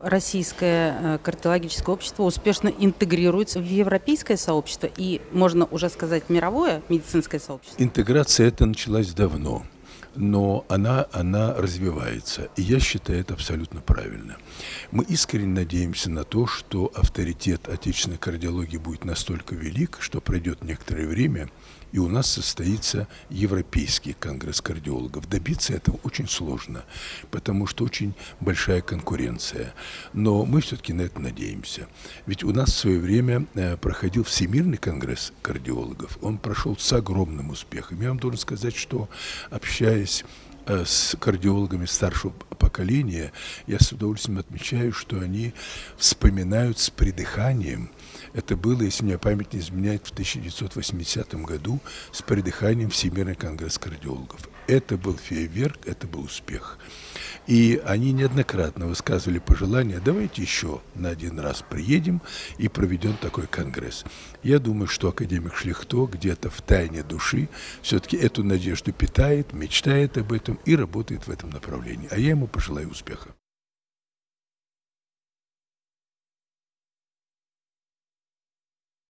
Российское э, кардиологическое общество успешно интегрируется в европейское сообщество и, можно уже сказать, мировое медицинское сообщество? Интеграция это началась давно но она, она развивается. И я считаю это абсолютно правильно. Мы искренне надеемся на то, что авторитет отечественной кардиологии будет настолько велик, что пройдет некоторое время, и у нас состоится Европейский конгресс кардиологов. Добиться этого очень сложно, потому что очень большая конкуренция. Но мы все-таки на это надеемся. Ведь у нас в свое время э, проходил Всемирный конгресс кардиологов. Он прошел с огромным успехом. Я вам должен сказать, что общаясь э, с кардиологами старшего поколения, я с удовольствием отмечаю, что они вспоминают с придыханием. Это было, если мне память не изменяет, в 1980 году с придыханием Всемирный конгресс кардиологов. Это был фейерверк, это был успех. И они неоднократно высказывали пожелание, давайте еще на один раз приедем и проведем такой конгресс. Я думаю, что академик Шлихто где-то в тайне души все-таки эту надежду питает, мечтает об этом и работает в этом направлении. А я ему пожелаю успеха.